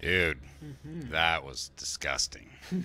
Dude, mm-hmm. that was disgusting.